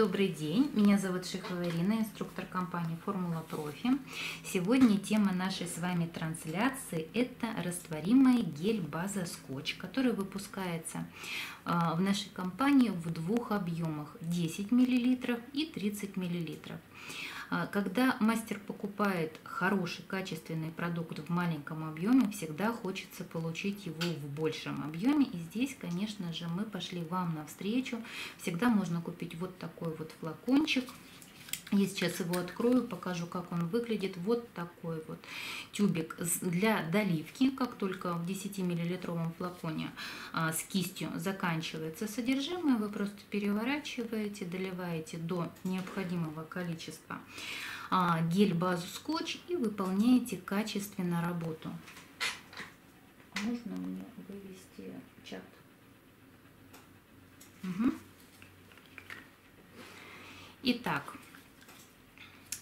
Добрый день, меня зовут Шихова Ирина, инструктор компании Формула Профи. Сегодня тема нашей с вами трансляции – это растворимая гель-база скотч, который выпускается а, в нашей компании в двух объемах – 10 мл и 30 мл. А, когда мастер покупает хороший, качественный продукт в маленьком объеме, всегда хочется получить его в большем объеме. И здесь, конечно же, мы пошли вам навстречу. Всегда можно купить вот такой вот флакончик – я сейчас его открою, покажу, как он выглядит. Вот такой вот тюбик для доливки. Как только в 10-миллилитровом флаконе а, с кистью заканчивается содержимое, вы просто переворачиваете, доливаете до необходимого количества а, гель-базу скотч и выполняете качественно работу. Можно мне вывести чат? Угу. Итак,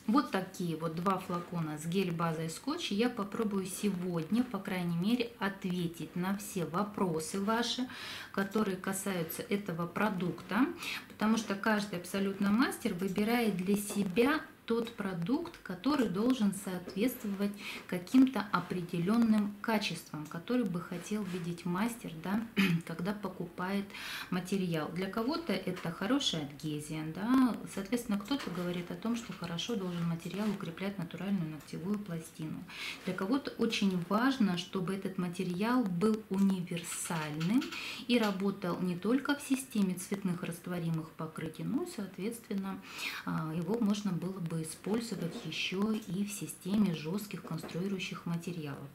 вот такие вот два флакона с гель-базой скотч. Я попробую сегодня, по крайней мере, ответить на все вопросы ваши, которые касаются этого продукта, потому что каждый абсолютно мастер выбирает для себя тот продукт, который должен соответствовать каким-то определенным качествам, который бы хотел видеть мастер, да, когда покупает материал. Для кого-то это хорошая адгезия, да, соответственно, кто-то говорит о том, что хорошо должен материал укреплять натуральную ногтевую пластину. Для кого-то очень важно, чтобы этот материал был универсальным и работал не только в системе цветных растворимых покрытий, но и, соответственно, а, его можно было бы использовать еще и в системе жестких конструирующих материалов.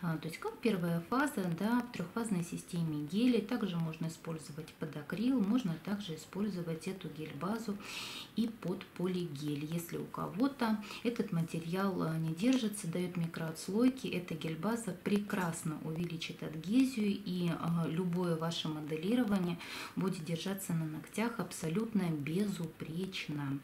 А, то есть как первая фаза да, в трехфазной системе гелей. Также можно использовать под акрил, можно также использовать эту гель-базу и под полигель. Если у кого-то этот материал а, не держится, дает микроотслойки, эта гель-база прекрасно увеличит адгезию и а, любое ваше моделирование будет держаться на ногтях абсолютно безупречно.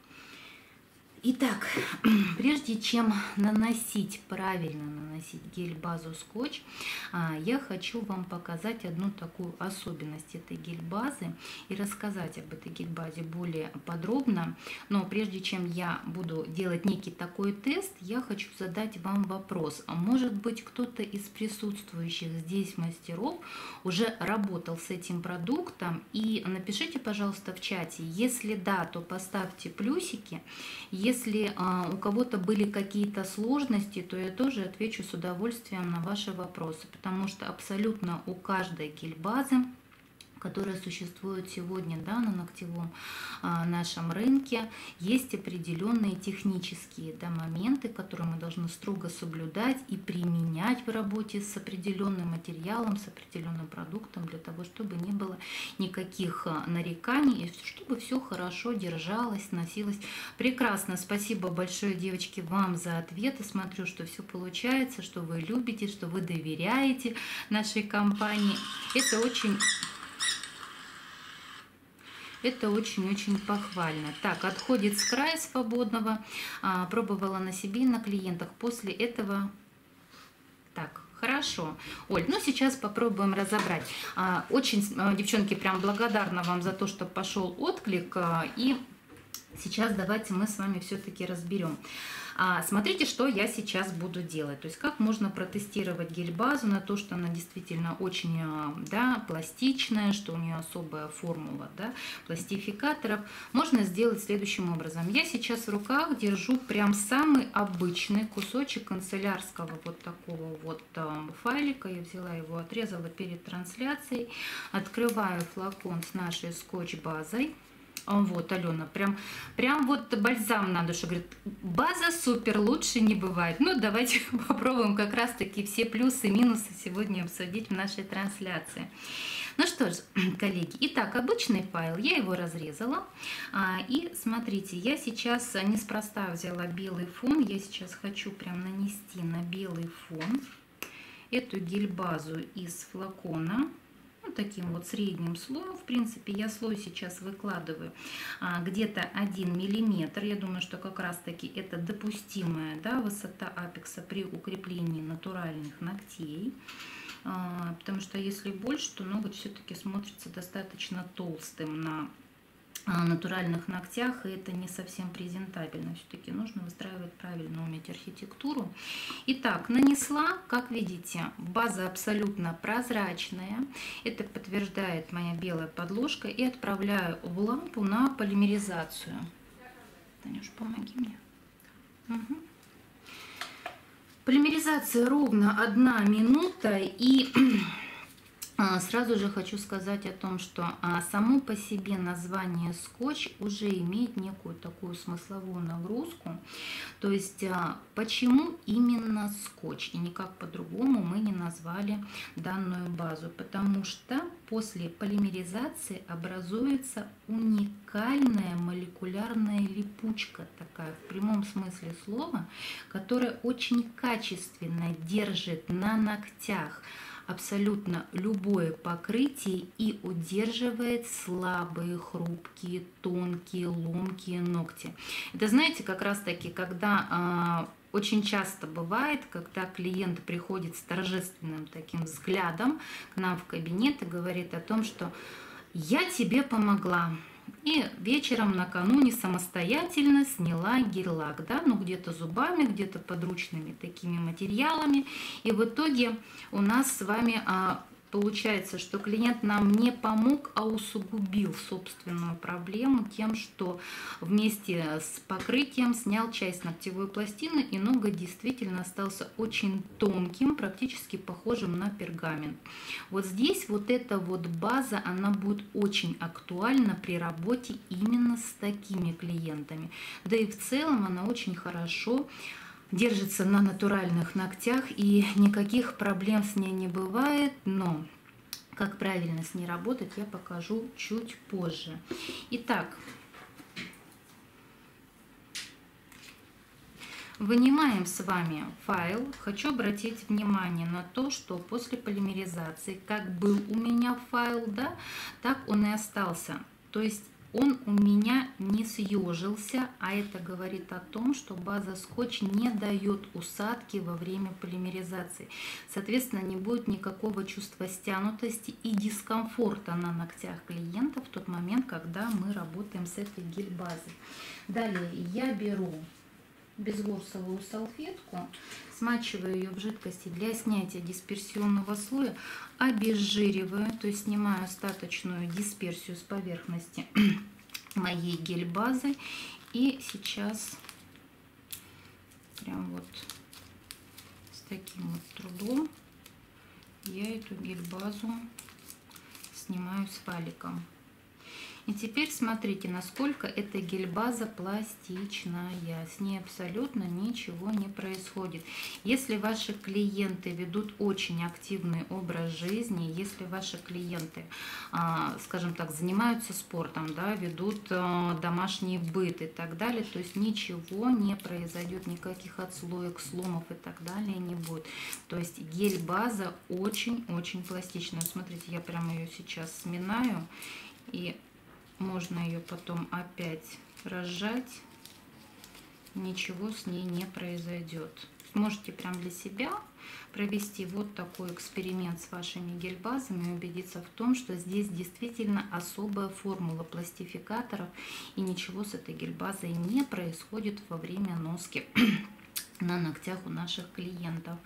Итак, прежде чем наносить, правильно наносить гель-базу скотч, а, я хочу вам показать одну такую особенность этой гель-базы и рассказать об этой гель-базе более подробно. Но прежде чем я буду делать некий такой тест, я хочу задать вам вопрос. Может быть кто-то из присутствующих здесь мастеров уже работал с этим продуктом? И напишите, пожалуйста, в чате, если да, то поставьте плюсики. А, у кого-то были какие-то сложности, то я тоже отвечу с удовольствием на ваши вопросы, потому что абсолютно у каждой гель-базы которые существуют сегодня да, на ногтевом а, нашем рынке, есть определенные технические да, моменты, которые мы должны строго соблюдать и применять в работе с определенным материалом, с определенным продуктом, для того, чтобы не было никаких а, нареканий, и чтобы все хорошо держалось, носилось. Прекрасно, спасибо большое, девочки, вам за ответы. Смотрю, что все получается, что вы любите, что вы доверяете нашей компании. Это очень это очень-очень похвально. Так, отходит с края свободного. А, пробовала на себе и на клиентах. После этого... Так, Хорошо. Оль, ну сейчас попробуем разобрать. А, очень, а, девчонки, прям благодарна вам за то, что пошел отклик. И сейчас давайте мы с вами все-таки разберем. А, смотрите, что я сейчас буду делать. То есть как можно протестировать гель-базу на то, что она действительно очень а, да, пластичная, что у нее особая формула да, пластификаторов. Можно сделать следующим образом. Я сейчас в руках держу прям самый обычный кусочек канцелярского вот такого вот а, файлика. Я взяла его, отрезала перед трансляцией. Открываю флакон с нашей скотч-базой. Вот, Алена, прям, прям вот бальзам на душу. Говорит, база супер, лучше не бывает. Ну, давайте попробуем как раз-таки все плюсы и минусы сегодня обсудить в нашей трансляции. Ну что ж, коллеги, итак, обычный файл, я его разрезала. А, и смотрите, я сейчас неспроста взяла белый фон, я сейчас хочу прям нанести на белый фон эту гель-базу из флакона вот таким вот средним слоем. В принципе, я слой сейчас выкладываю а, где-то 1 миллиметр. Я думаю, что как раз таки это допустимая да, высота апекса при укреплении натуральных ногтей. А, потому что если больше, то ноготь все-таки смотрится достаточно толстым на натуральных ногтях, и это не совсем презентабельно. Все-таки нужно выстраивать правильно, уметь архитектуру. Итак, нанесла, как видите, база абсолютно прозрачная. Это подтверждает моя белая подложка. И отправляю в лампу на полимеризацию. Танюш, помоги мне. Угу. Полимеризация ровно одна минута и А, сразу же хочу сказать о том, что а, само по себе название скотч уже имеет некую такую смысловую нагрузку. То есть а, почему именно скотч и никак по-другому мы не назвали данную базу? Потому что после полимеризации образуется уникальная молекулярная липучка, такая в прямом смысле слова, которая очень качественно держит на ногтях абсолютно любое покрытие и удерживает слабые, хрупкие, тонкие, ломкие ногти. Это знаете, как раз таки, когда э, очень часто бывает, когда клиент приходит с торжественным таким взглядом к нам в кабинет и говорит о том, что я тебе помогла, и вечером накануне самостоятельно сняла гель-лак, да, ну где-то зубами, где-то подручными такими материалами. И в итоге у нас с вами а, Получается, что клиент нам не помог, а усугубил собственную проблему тем, что вместе с покрытием снял часть ногтевой пластины и ноготь действительно остался очень тонким, практически похожим на пергамент. Вот здесь вот эта вот база, она будет очень актуальна при работе именно с такими клиентами. Да и в целом она очень хорошо держится на натуральных ногтях и никаких проблем с ней не бывает, но как правильно с ней работать я покажу чуть позже. Итак, Вынимаем с вами файл. Хочу обратить внимание на то, что после полимеризации, как был у меня файл, да, так он и остался. То есть он у меня не съежился, а это говорит о том, что база скотч не дает усадки во время полимеризации. Соответственно, не будет никакого чувства стянутости и дискомфорта на ногтях клиента в тот момент, когда мы работаем с этой гель-базой. Далее я беру безворсовую салфетку, смачиваю ее в жидкости для снятия дисперсионного слоя, обезжириваю, то есть снимаю остаточную дисперсию с поверхности моей гель-базы. И сейчас прям вот с таким вот трудом я эту гель-базу снимаю с фаликом. И теперь смотрите, насколько эта гель-база пластичная. С ней абсолютно ничего не происходит. Если ваши клиенты ведут очень активный образ жизни, если ваши клиенты, а, скажем так, занимаются спортом, да, ведут а, домашний быт и так далее, то есть ничего не произойдет, никаких отслоек, сломов и так далее не будет. То есть гель-база очень-очень пластичная. Смотрите, я прямо ее сейчас сминаю и можно ее потом опять разжать. Ничего с ней не произойдет. Можете прям для себя провести вот такой эксперимент с вашими гель-базами и убедиться в том, что здесь действительно особая формула пластификаторов и ничего с этой гель-базой не происходит во время носки на ногтях у наших клиентов.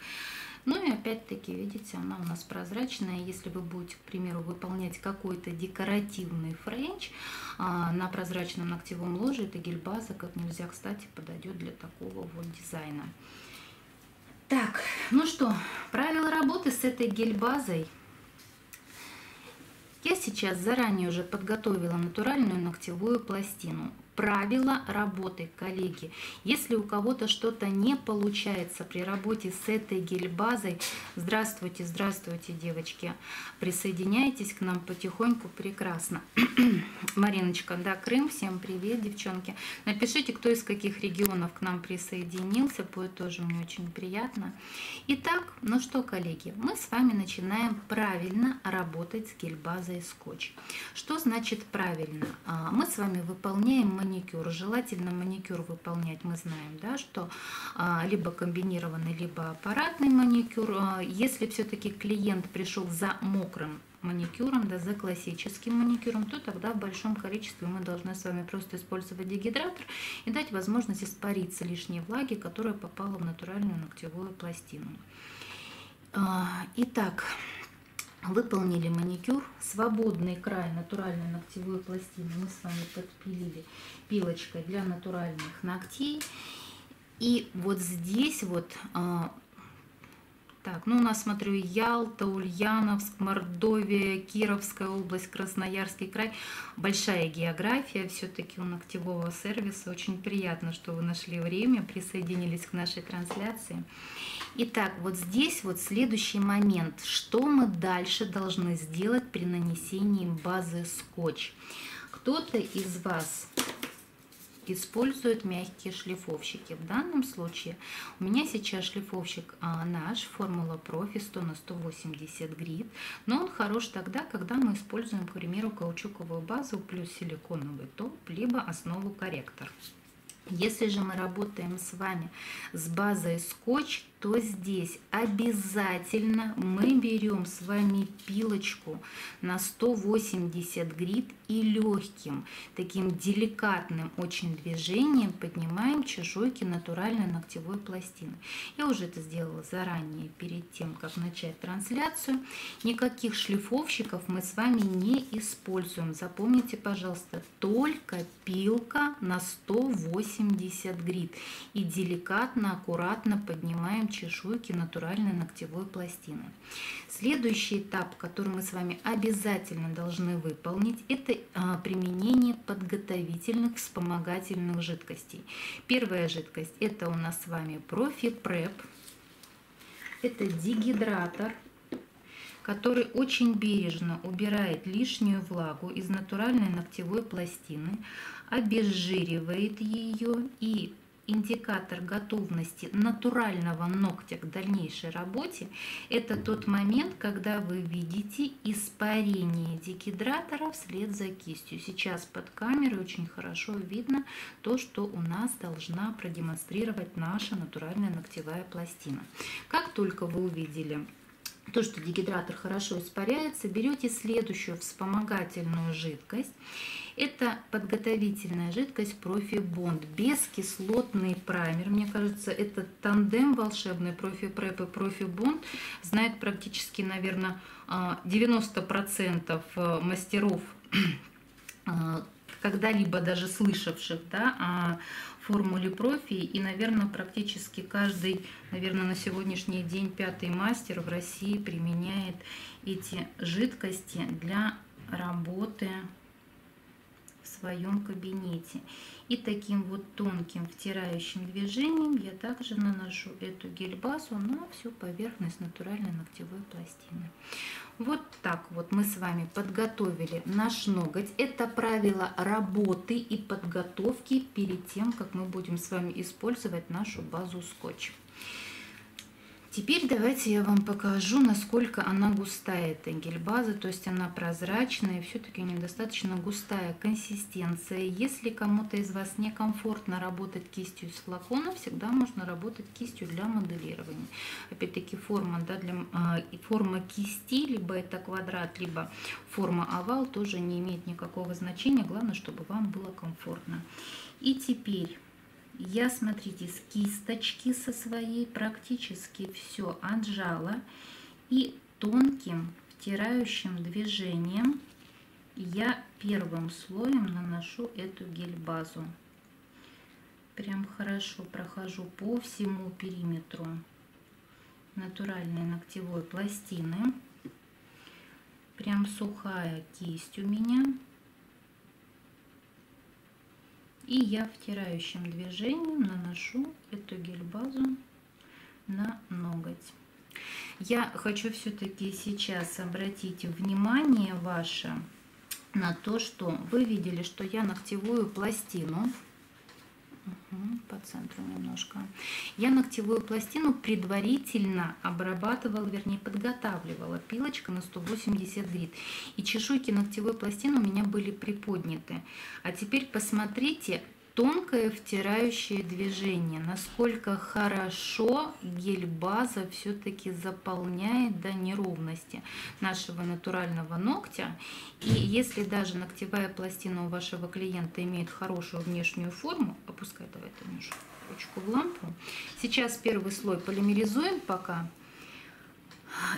Ну и опять-таки, видите, она у нас прозрачная. Если вы будете, к примеру, выполнять какой-то декоративный френч а, на прозрачном ногтевом ложе, эта гель-база как нельзя, кстати, подойдет для такого вот дизайна. Так, ну что, правила работы с этой гель-базой. Я сейчас заранее уже подготовила натуральную ногтевую пластину правила работы, коллеги. Если у кого-то что-то не получается при работе с этой гель-базой, здравствуйте, здравствуйте, девочки, присоединяйтесь к нам потихоньку, прекрасно. Мариночка, да, Крым, всем привет, девчонки. Напишите, кто из каких регионов к нам присоединился, будет тоже мне очень приятно. Итак, ну что, коллеги, мы с вами начинаем правильно работать с гель-базой скотч. Что значит правильно? А, мы с вами выполняем маникюр. Желательно маникюр выполнять, мы знаем, да, что а, либо комбинированный, либо аппаратный маникюр. А, если все-таки клиент пришел за мокрым маникюром, да, за классическим маникюром, то тогда в большом количестве мы должны с вами просто использовать дегидратор и дать возможность испариться лишней влаги, которая попала в натуральную ногтевую пластину. А, итак, выполнили маникюр. Свободный край натуральной ногтевой пластины мы с вами подпилили пилочкой для натуральных ногтей. И вот здесь вот а, так, ну у нас, смотрю, Ялта, Ульяновск, Мордовия, Кировская область, Красноярский край. Большая география все-таки у ногтевого сервиса. Очень приятно, что вы нашли время, присоединились к нашей трансляции. Итак, вот здесь вот следующий момент. Что мы дальше должны сделать при нанесении базы скотч? Кто-то из вас используют мягкие шлифовщики. В данном случае у меня сейчас шлифовщик а, наш, формула профи 100 на 180 грит, но он хорош тогда, когда мы используем, к примеру, каучуковую базу плюс силиконовый топ, либо основу корректор. Если же мы работаем с вами с базой скотч, то здесь обязательно мы берем с вами пилочку на 180 грит и легким, таким деликатным очень движением поднимаем чешуйки натуральной ногтевой пластины. Я уже это сделала заранее, перед тем, как начать трансляцию. Никаких шлифовщиков мы с вами не используем. Запомните, пожалуйста, только пилка на 180 грит. И деликатно, аккуратно поднимаем чешуйки натуральной ногтевой пластины. Следующий этап, который мы с вами обязательно должны выполнить, это а, применение подготовительных вспомогательных жидкостей. Первая жидкость это у нас с вами профи преп, это дегидратор, который очень бережно убирает лишнюю влагу из натуральной ногтевой пластины, обезжиривает ее и индикатор готовности натурального ногтя к дальнейшей работе, это тот момент, когда вы видите испарение дегидратора вслед за кистью. Сейчас под камерой очень хорошо видно то, что у нас должна продемонстрировать наша натуральная ногтевая пластина. Как только вы увидели то, что дегидратор хорошо испаряется, берете следующую вспомогательную жидкость это подготовительная жидкость Профи Бонд, бескислотный праймер. Мне кажется, это тандем волшебный Профи Преп и Профи Бонд. Знает практически, наверное, 90% э, мастеров, э, когда-либо даже слышавших да, о формуле профи. И, наверное, практически каждый, наверное, на сегодняшний день пятый мастер в России применяет эти жидкости для работы своем кабинете. И таким вот тонким втирающим движением я также наношу эту гель-базу на всю поверхность натуральной ногтевой пластины. Вот так вот мы с вами подготовили наш ноготь. Это правило работы и подготовки перед тем, как мы будем с вами использовать нашу базу скотч. Теперь давайте я вам покажу, насколько она густая, эта гель-база, то есть она прозрачная, все-таки недостаточно густая консистенция. Если кому-то из вас некомфортно работать кистью из флакона, всегда можно работать кистью для моделирования. Опять-таки форма, да, для, э, форма кисти, либо это квадрат, либо форма овал, тоже не имеет никакого значения, главное, чтобы вам было комфортно. И теперь я, смотрите, с кисточки со своей практически все отжала и тонким втирающим движением я первым слоем наношу эту гель-базу. Прям хорошо прохожу по всему периметру натуральной ногтевой пластины. Прям сухая кисть у меня. И я втирающим движением наношу эту гель-базу на ноготь. Я хочу все-таки сейчас обратить внимание ваше на то, что вы видели, что я ногтевую пластину По центру немножко. Я ногтевую пластину предварительно обрабатывала, вернее подготавливала пилочка на 180 грит. И чешуйки ногтевой пластины у меня были приподняты. А теперь посмотрите, тонкое втирающее движение, насколько хорошо гель-база все-таки заполняет до неровности нашего натурального ногтя. И если даже ногтевая пластина у вашего клиента имеет хорошую внешнюю форму, опускай давай ты ручку в лампу. Сейчас первый слой полимеризуем пока.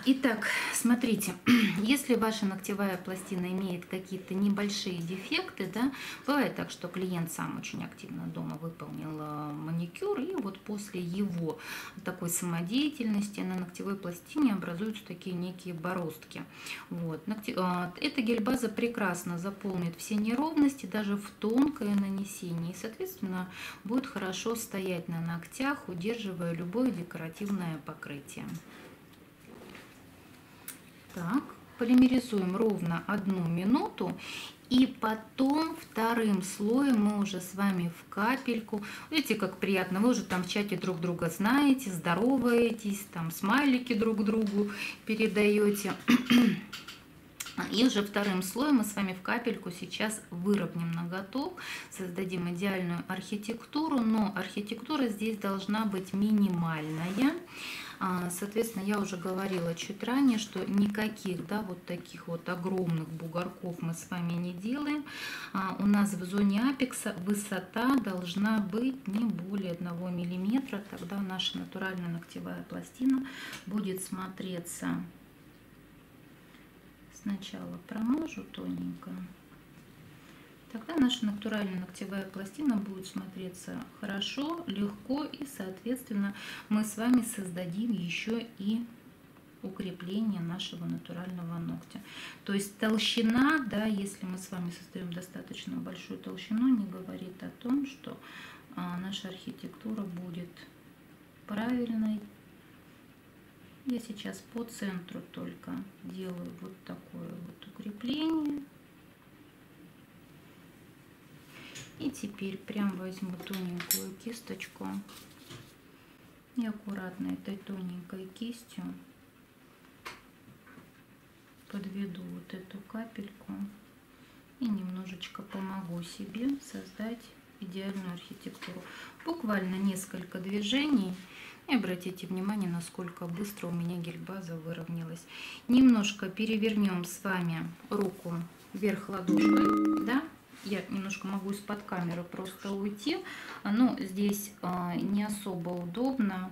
Итак, смотрите, если ваша ногтевая пластина имеет какие-то небольшие дефекты, да, бывает так, что клиент сам очень активно дома выполнил э, маникюр, и вот после его такой самодеятельности на ногтевой пластине образуются такие некие бороздки. Вот. Э, эта гель-база прекрасно заполнит все неровности, даже в тонкое нанесение, и, соответственно, будет хорошо стоять на ногтях, удерживая любое декоративное покрытие. Так, полимеризуем ровно одну минуту. И потом вторым слоем мы уже с вами в капельку. Видите, как приятно. Вы уже там в чате друг друга знаете, здороваетесь, там смайлики друг другу передаете. И уже вторым слоем мы с вами в капельку сейчас выровняем ноготок, создадим идеальную архитектуру, но архитектура здесь должна быть минимальная. А, соответственно, я уже говорила чуть ранее, что никаких да, вот таких вот огромных бугорков мы с вами не делаем. А, у нас в зоне апекса высота должна быть не более 1 мм. Тогда наша натуральная ногтевая пластина будет смотреться сначала промажу тоненько. Тогда наша натуральная ногтевая пластина будет смотреться хорошо, легко и, соответственно, мы с вами создадим еще и укрепление нашего натурального ногтя. То есть толщина, да, если мы с вами создаем достаточно большую толщину, не говорит о том, что а, наша архитектура будет правильной. Я сейчас по центру только делаю вот такое вот укрепление. И теперь прям возьму тоненькую кисточку и аккуратно этой тоненькой кистью подведу вот эту капельку и немножечко помогу себе создать идеальную архитектуру. Буквально несколько движений. И обратите внимание, насколько быстро у меня гель-база выровнялась. Немножко перевернем с вами руку вверх ладошкой, да, я немножко могу из-под камеры просто уйти, но здесь а, не особо удобно.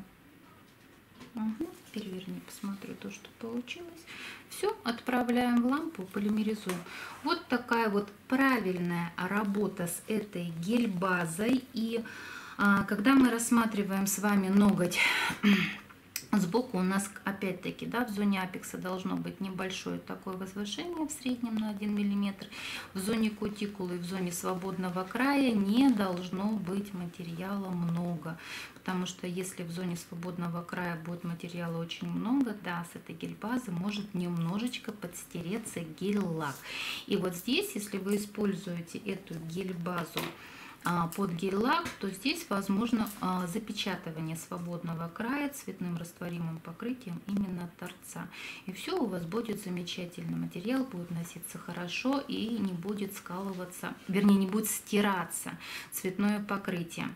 Угу, переверни, посмотрю то, что получилось. Все, отправляем в лампу, полимеризуем. Вот такая вот правильная работа с этой гель-базой. И а, когда мы рассматриваем с вами ноготь Сбоку у нас опять-таки да, в зоне апекса должно быть небольшое такое возвышение в среднем на 1 мм. В зоне кутикулы, в зоне свободного края не должно быть материала много. Потому что если в зоне свободного края будет материала очень много, да, с этой гель-базы может немножечко подстереться гель-лак. И вот здесь, если вы используете эту гель-базу, под гель-лак, то здесь возможно а, запечатывание свободного края цветным растворимым покрытием именно торца. И все у вас будет замечательно. Материал будет носиться хорошо и не будет скалываться, вернее не будет стираться цветное покрытие.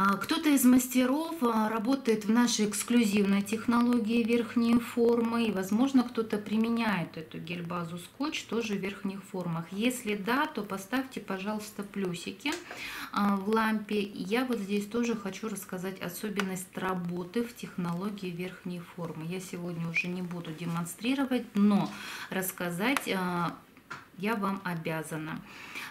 А, кто-то из мастеров а, работает в нашей эксклюзивной технологии верхние формы, и, возможно, кто-то применяет эту гель-базу скотч тоже в верхних формах. Если да, то поставьте, пожалуйста, плюсики а, в лампе. Я вот здесь тоже хочу рассказать особенность работы в технологии верхней формы. Я сегодня уже не буду демонстрировать, но рассказать я вам обязана.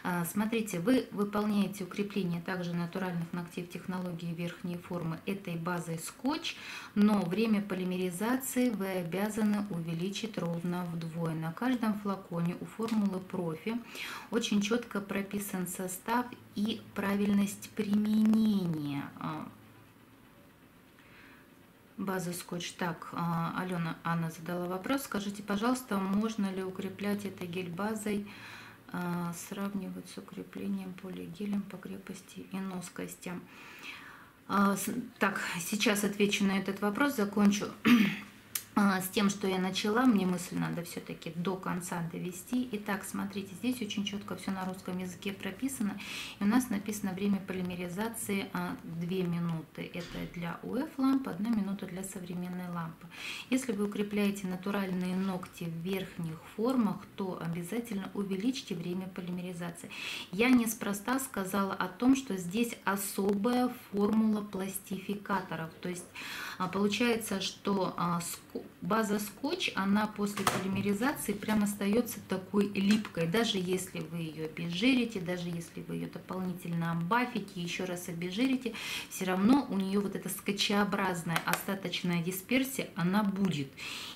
А, смотрите, вы выполняете укрепление также натуральных ногтей в технологии верхней формы этой базой скотч, но время полимеризации вы обязаны увеличить ровно вдвое. На каждом флаконе у формулы профи очень четко прописан состав и правильность применения а, базы скотч. Так, а, Алена Анна задала вопрос. Скажите, пожалуйста, можно ли укреплять этой гель-базой а, сравнивать с укреплением полигелем по крепости и носкости. А, так, сейчас отвечу на этот вопрос, закончу с тем, что я начала, мне мысль надо все-таки до конца довести. Итак, смотрите, здесь очень четко все на русском языке прописано. И у нас написано время полимеризации 2 а, минуты. Это для УФ лампы, 1 минута для современной лампы. Если вы укрепляете натуральные ногти в верхних формах, то обязательно увеличьте время полимеризации. Я неспроста сказала о том, что здесь особая формула пластификаторов. То есть а, получается, что база скотч, она после полимеризации прям остается такой липкой. Даже если вы ее обезжирите, даже если вы ее дополнительно обафите, еще раз обезжирите, все равно у нее вот эта скотчеобразная остаточная дисперсия, она будет.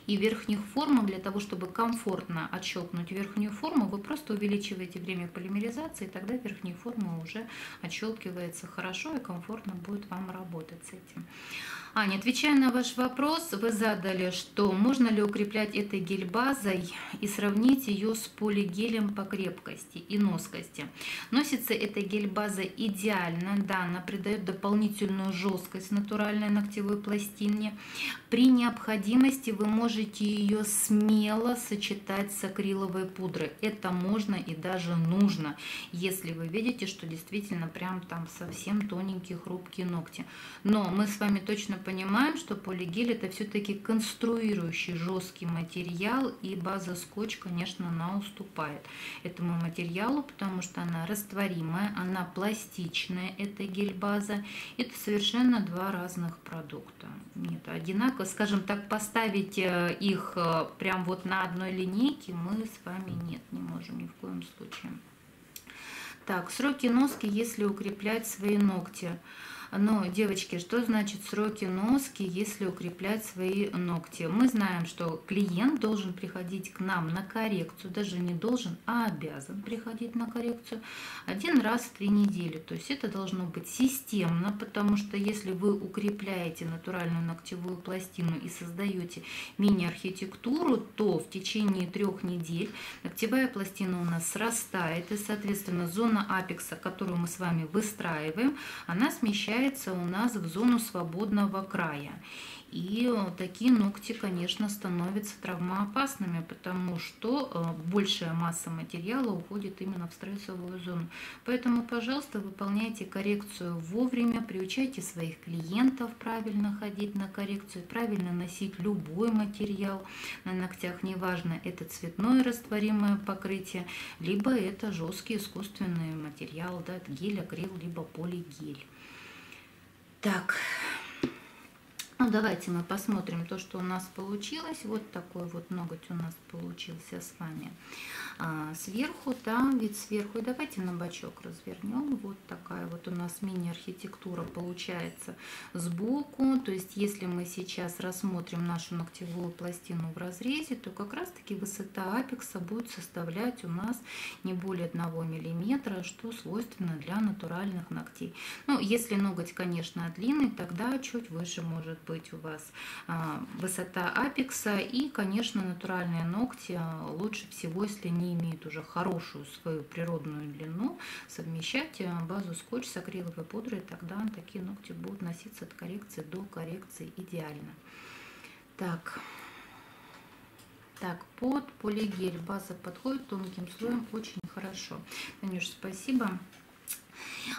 И верхних форм, для того, чтобы комфортно отщелкнуть верхнюю форму, вы просто увеличиваете время полимеризации, и тогда верхняя форма уже отщелкивается хорошо и комфортно будет вам работать с этим. Аня, отвечая на ваш вопрос, вы задали, что можно ли укреплять этой гель-базой и сравнить ее с полигелем по крепкости и носкости. Носится эта гель-база идеально, да, она придает дополнительную жесткость натуральной ногтевой пластине. При необходимости вы можете ее смело сочетать с акриловой пудрой. Это можно и даже нужно, если вы видите, что действительно прям там совсем тоненькие хрупкие ногти. Но мы с вами точно понимаем, что полигель это все-таки конструирующий жесткий материал, и база скотч, конечно, она уступает этому материалу, потому что она растворимая, она пластичная, это гель-база. Это совершенно два разных продукта. Нет, одинаково, скажем так, поставить э, их э, прям вот на одной линейке мы с вами нет, не можем ни в коем случае. Так, сроки носки, если укреплять свои ногти. Но, девочки, что значит сроки носки, если укреплять свои ногти? Мы знаем, что клиент должен приходить к нам на коррекцию, даже не должен, а обязан приходить на коррекцию один раз в три недели. То есть это должно быть системно, потому что если вы укрепляете натуральную ногтевую пластину и создаете мини-архитектуру, то в течение трех недель ногтевая пластина у нас срастает, и, соответственно, зона апекса, которую мы с вами выстраиваем, она смещается смещается у нас в зону свободного края. И такие ногти, конечно, становятся травмоопасными, потому что э, большая масса материала уходит именно в стрессовую зону. Поэтому, пожалуйста, выполняйте коррекцию вовремя, приучайте своих клиентов правильно ходить на коррекцию, правильно носить любой материал на ногтях, неважно, это цветное растворимое покрытие, либо это жесткий искусственный материал, да, гель, акрил, либо полигель. Так, ну давайте мы посмотрим то, что у нас получилось. Вот такой вот ноготь у нас получился с вами. А, сверху, да, вид сверху. И давайте на бочок развернем. Вот такая вот у нас мини-архитектура получается сбоку. То есть, если мы сейчас рассмотрим нашу ногтевую пластину в разрезе, то как раз-таки высота апекса будет составлять у нас не более 1 миллиметра, что свойственно для натуральных ногтей. Ну, если ноготь, конечно, длинный, тогда чуть выше может быть у вас а, высота апекса. И, конечно, натуральные ногти а, лучше всего, если не имеют уже хорошую свою природную длину, совмещать э, базу скотч с акриловой пудрой, тогда такие ногти будут носиться от коррекции до коррекции идеально. Так, так, под полигель база подходит тонким слоем очень хорошо. Танюш, спасибо.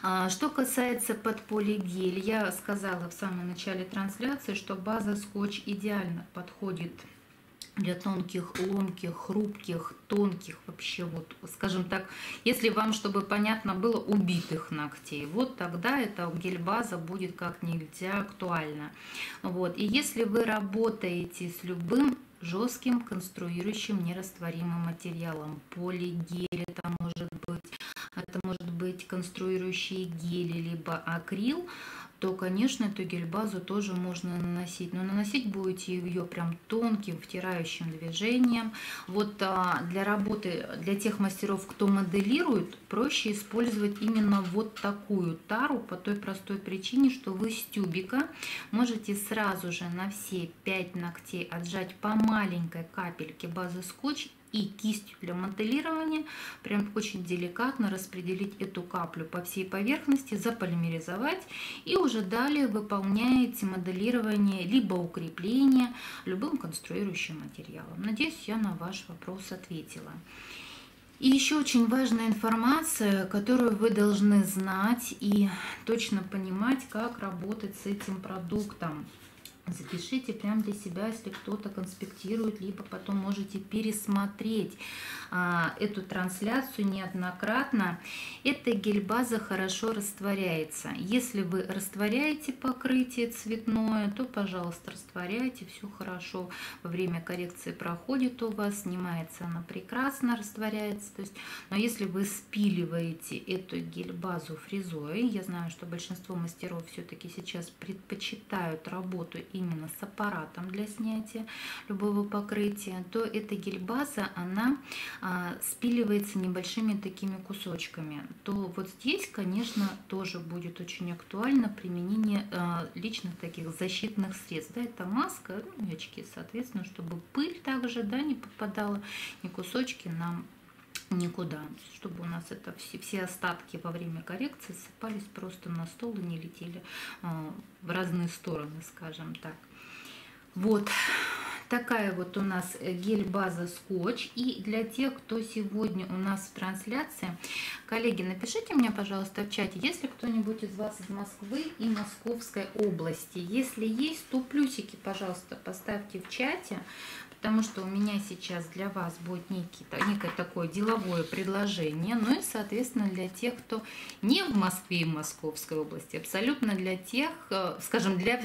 А, что касается под полигель, я сказала в самом начале трансляции, что база скотч идеально подходит для тонких, ломких, хрупких, тонких вообще, вот, скажем так, если вам, чтобы понятно было, убитых ногтей, вот тогда эта гель-база будет как нельзя актуальна. Вот. И если вы работаете с любым жестким конструирующим нерастворимым материалом, полигель это может быть, это может быть конструирующие гели, либо акрил, то, конечно, эту гель-базу тоже можно наносить. Но наносить будете ее прям тонким, втирающим движением. Вот а, для работы, для тех мастеров, кто моделирует, проще использовать именно вот такую тару по той простой причине, что вы с тюбика можете сразу же на все 5 ногтей отжать по маленькой капельке базы скотч и кистью для моделирования прям очень деликатно распределить эту каплю по всей поверхности, заполимеризовать и уже далее выполняете моделирование либо укрепление любым конструирующим материалом. Надеюсь, я на ваш вопрос ответила. И еще очень важная информация, которую вы должны знать и точно понимать, как работать с этим продуктом. Запишите прямо для себя, если кто-то конспектирует, либо потом можете пересмотреть а, эту трансляцию неоднократно. Эта гель-база хорошо растворяется. Если вы растворяете покрытие цветное, то, пожалуйста, растворяйте, все хорошо. Во время коррекции проходит у вас, снимается она прекрасно, растворяется. То есть, но если вы спиливаете эту гель-базу фрезой, я знаю, что большинство мастеров все-таки сейчас предпочитают работу именно с аппаратом для снятия любого покрытия, то эта гель-база, она а, спиливается небольшими такими кусочками. То вот здесь, конечно, тоже будет очень актуально применение а, личных таких защитных средств. Да, это маска, ну, и очки, соответственно, чтобы пыль также да, не попадала, ни кусочки нам никуда, чтобы у нас это все, все остатки во время коррекции сыпались просто на стол и не летели э, в разные стороны, скажем так. Вот такая вот у нас гель-база скотч. И для тех, кто сегодня у нас в трансляции, коллеги, напишите мне, пожалуйста, в чате, если кто-нибудь из вас из Москвы и Московской области. Если есть, то плюсики, пожалуйста, поставьте в чате потому что у меня сейчас для вас будет некий, некое такое деловое предложение, ну и, соответственно, для тех, кто не в Москве и Московской области, абсолютно для тех, э, скажем, для,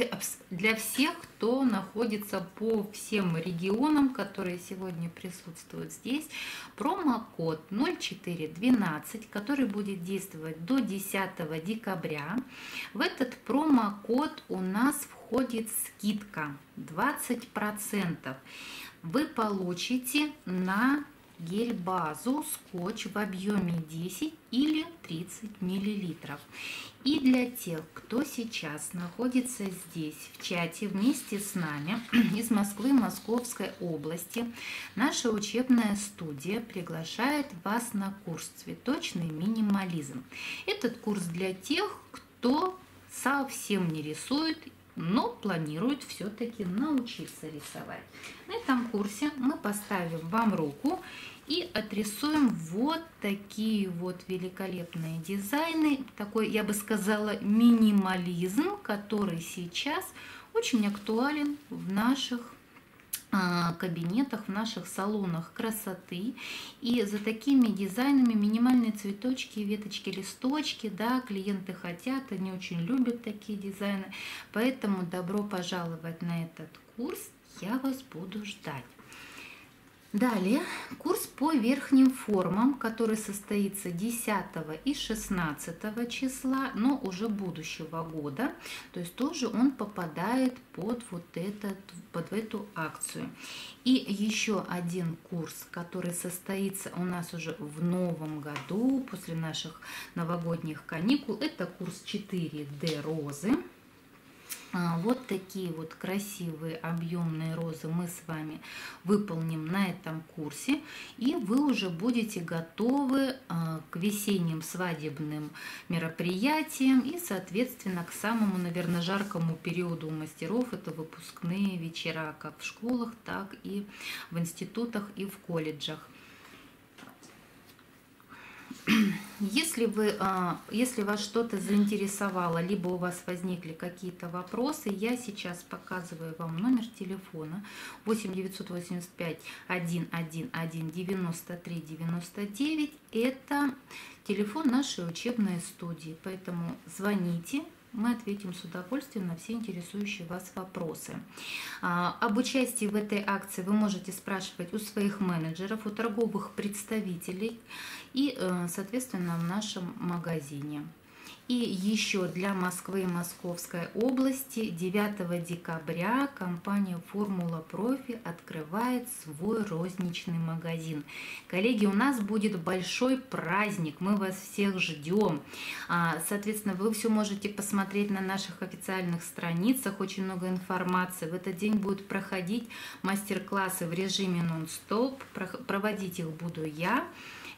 для всех, кто находится по всем регионам, которые сегодня присутствуют здесь, промокод 0412, который будет действовать до 10 декабря. В этот промокод у нас входит скидка 20% вы получите на гель-базу скотч в объеме 10 или 30 миллилитров. И для тех, кто сейчас находится здесь в чате вместе с нами из Москвы, Московской области, наша учебная студия приглашает вас на курс «Цветочный минимализм». Этот курс для тех, кто совсем не рисует но планирует все-таки научиться рисовать. На этом курсе мы поставим вам руку и отрисуем вот такие вот великолепные дизайны. Такой, я бы сказала, минимализм, который сейчас очень актуален в наших кабинетах, в наших салонах красоты. И за такими дизайнами минимальные цветочки, веточки, листочки, да, клиенты хотят, они очень любят такие дизайны. Поэтому добро пожаловать на этот курс, я вас буду ждать. Далее курс по верхним формам, который состоится 10 и 16 числа, но уже будущего года. То есть тоже он попадает под вот этот, под эту акцию. И еще один курс, который состоится у нас уже в новом году, после наших новогодних каникул, это курс 4D розы. А, вот такие вот красивые объемные розы мы с вами выполним на этом курсе. И вы уже будете готовы а, к весенним свадебным мероприятиям и, соответственно, к самому, наверное, жаркому периоду у мастеров. Это выпускные вечера как в школах, так и в институтах и в колледжах. Если, вы, а, если вас что-то заинтересовало, либо у вас возникли какие-то вопросы, я сейчас показываю вам номер телефона 8 985 111 93 99. Это телефон нашей учебной студии, поэтому звоните, мы ответим с удовольствием на все интересующие вас вопросы. А, об участии в этой акции вы можете спрашивать у своих менеджеров, у торговых представителей и, э, соответственно, в нашем магазине. И еще для Москвы и Московской области 9 декабря компания Формула Профи открывает свой розничный магазин. Коллеги, у нас будет большой праздник, мы вас всех ждем. А, соответственно, вы все можете посмотреть на наших официальных страницах, очень много информации. В этот день будут проходить мастер-классы в режиме нон-стоп, проводить их буду я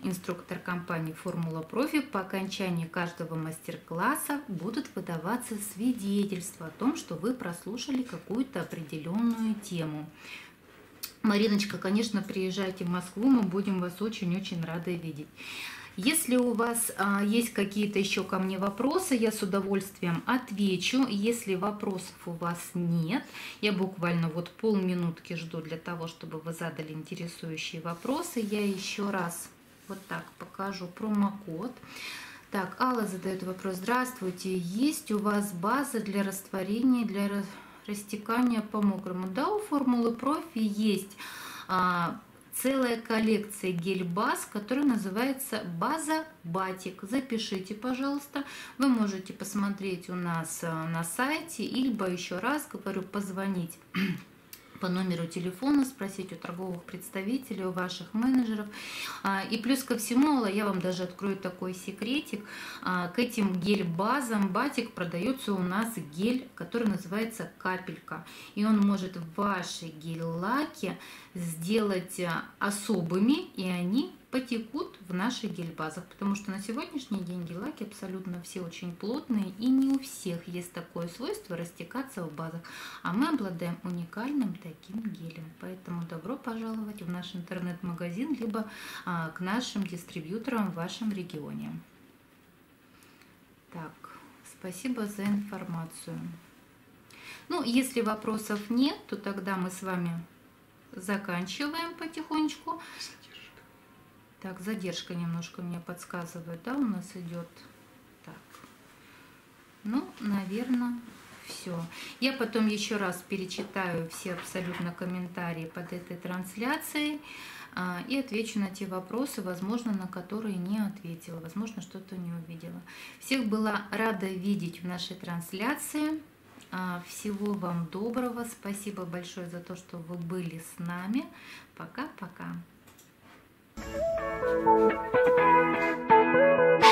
инструктор компании «Формула Профи». По окончании каждого мастер-класса будут выдаваться свидетельства о том, что вы прослушали какую-то определенную тему. Мариночка, конечно, приезжайте в Москву, мы будем вас очень-очень рады видеть. Если у вас а, есть какие-то еще ко мне вопросы, я с удовольствием отвечу. Если вопросов у вас нет, я буквально вот полминутки жду для того, чтобы вы задали интересующие вопросы. Я еще раз вот так покажу промокод. Так, Алла задает вопрос. Здравствуйте, есть у вас база для растворения, для растекания по мокрому? Да, у формулы профи есть а, целая коллекция гель-баз, которая называется база Батик. Запишите, пожалуйста. Вы можете посмотреть у нас а, на сайте, либо еще раз говорю, позвонить по номеру телефона, спросить у торговых представителей, у ваших менеджеров. А, и плюс ко всему, я вам даже открою такой секретик, а, к этим гель-базам Батик продается у нас гель, который называется капелька. И он может в вашей гель-лаке сделать а, особыми, и они потекут в наших гель-базах, потому что на сегодняшний день гель-лаки абсолютно все очень плотные, и не у всех есть такое свойство растекаться в базах, а мы обладаем уникальным таким гелем. Поэтому добро пожаловать в наш интернет-магазин, либо а, к нашим дистрибьюторам в вашем регионе. Так, спасибо за информацию. Ну, если вопросов нет, то тогда мы с вами заканчиваем потихонечку. Так, задержка немножко мне подсказывает, да, у нас идет. Так, ну, наверное, все. Я потом еще раз перечитаю все абсолютно комментарии под этой трансляцией а, и отвечу на те вопросы, возможно, на которые не ответила, возможно, что-то не увидела. Всех была рада видеть в нашей трансляции. А, всего вам доброго. Спасибо большое за то, что вы были с нами. Пока-пока. Thank you.